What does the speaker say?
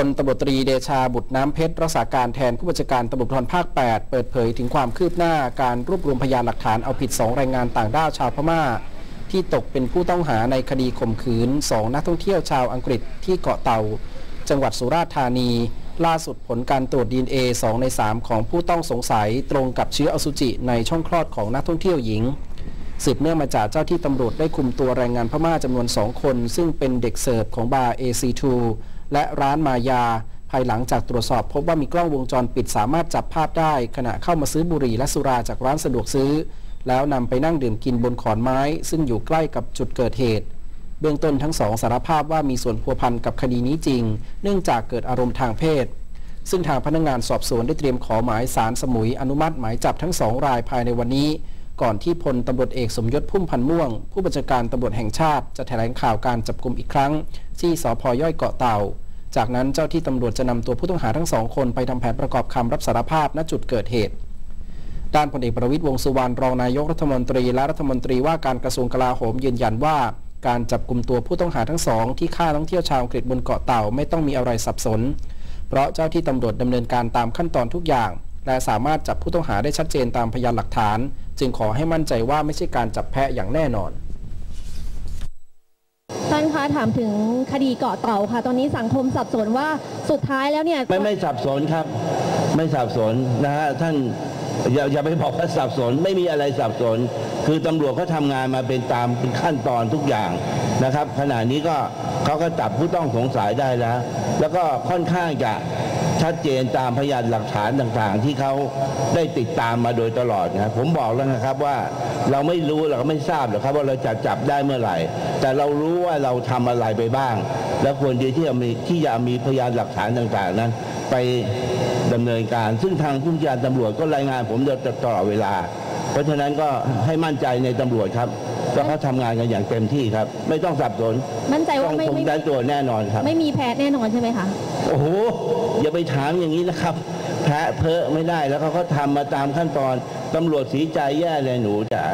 พลตำรวจตรีเดชาบุตรน้ำเพชรรักษาการแทนผู้บัญชาการตำรวจภูธรภาค 8 เปิดเผยถึงความคืบหน้าการรวบรวมพยานหลักฐานเอาผิด 2 แรงงานต่างด้าวชาวพม่า ที่ตกเป็นผู้ต้องหาในคดีข่มขืน 2 นักท่องเที่ยวชาวอังกฤษที่เกาะเต่า จังหวัดสุราษฎร์ธานี ล่าสุดผลการตรวจดีเอ2ใน 3 ของผู้ต้องสงสัยตรงกับเชื้ออสุจิในช่องคลอดของนักท่องเที่ยวหญิงสืบเนื่องมาจากเจ้าที่ตำรวจได้คุมตัวแรงงานพม่าจำนวน 2 คน ซึ่งเป็นเด็กเสิร์ฟของบาร์ AC2 และร้านมายา ภายหลังจากตรวจสอบ พบว่ามีกล้องวงจรปิดสามารถจับภาพได้ ขณะเข้ามาซื้อบุหรี่และสุราจากร้านสะดวกซื้อ แล้วนำไปนั่งดื่มกินบนขอนไม้ ซึ่งอยู่ใกล้กับจุดเกิดเหตุ เบื้องต้นทั้งสองสารภาพว่ามีส่วนพัวพันกับคดีนี้จริง เนื่องจากเกิดอารมณ์ทางเพศซึ่งทางพนักงานสอบสวนได้เตรียมขอหมายสารสมุยอนุมัติหมายจับทั้งสองรายภายในวันนี้ ก่อนที่พลตำรวจเอกสมยศพุ่มพันม่วง ผู้บัญชาการตำรวจแห่งชาติจะแถลงข่าวการจับกลุ่มอีกครั้ง ที่สพย่อยเกาะเต่า จากนั้นเจ้าที่ตำรวจจะนำตัวผู้ต้องหาทั้งสองคนไปทำแผนประกอบคำรับสารภาพณจุดเกิดเหตุ ด้านพลเอกประวิตยวงสุวรรณรองนายกรัฐมนตรีและรัฐมนตรีว่าการกระทรวงกลาโหมยืนยันว่า การจับกลุ่มตัวผู้ต้องหาทั้งสองที่ฆ่านักท่องเที่ยวชาวอังกฤษบนเกาะเต่าไม่ต้องมีอะไรสับสน เพราะเจ้าที่ตำรวจดำเนินการตามขั้นตอนทุกอย่าง และสามารถจับผู้ต้องหาได้ชัดเจนตามพยานหลักฐาน จึงขอให้มั่นใจว่าไม่ใช่การจับแพะอย่างแน่นอนานคะถามถึงคดีเกาะเต่าค่ะ ตอนนี้สังคมสับสนว่าสุดท้ายแล้วเนี่ยไม่ไม่สับสนครับ ไม่สับสนนะฮะท่านอย่าอย่าไปบอกว่าสับสนไม่มีอะไรสับสน คือตำรวจเขาทำงานมาเป็นตามเป็นขั้นตอนทุกอย่างนะครับ ขณะนี้ก็เขาก็จับผู้ต้องสงสัยได้แล้ว แล้วก็ค่อนข้างจะ ชัดเจนตามพยานหลักฐานต่างๆ ที่เขาได้ติดตามมาโดยตลอดนะผมบอกแล้วนะครับว่าเราไม่รู้เราก็ไม่ทราบหรอกครับว่าเราจะจับได้เมื่อไหร่ แต่เรารู้ว่าเราทำอะไรไปบ้าง และควรที่จะมีที่จะมีพยานหลักฐานต่างๆ นั้น ไปดำเนินการ ซึ่งทางผู้บัญาการตำรวจก็รายงานผมตลอดเวลา เพราะฉะนั้นก็ให้มั่นใจในตำรวจครับ ว่าเขาทำงานกันอย่างเต็มที่ครับ ไม่ต้องสับสนมั่นใจต้ว่าองไม่ผมไม่ได้ตัวแน่นอนครับ ไม่มีแพ้แน่นอนใช่ไหมคะ โอ้โห อย่าไปถามอย่างนี้นะครับ แพ้เพอะไม่ได้แล้วเขาก็ทำมาตามขั้นตอนตำรวจสีใจแย่เลยหนูจ๋า